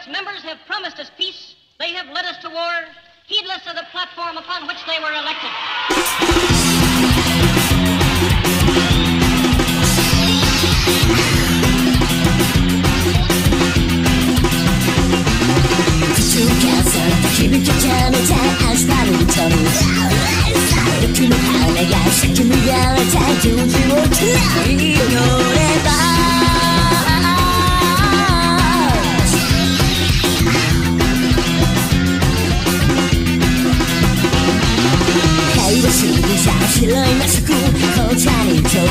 its members have promised us peace, they have led us to war, heedless of the platform upon which they were elected. 君と噛みたい明日の痛み僕の鼻が先にやられた気持ちを嫌いよ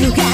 lugar.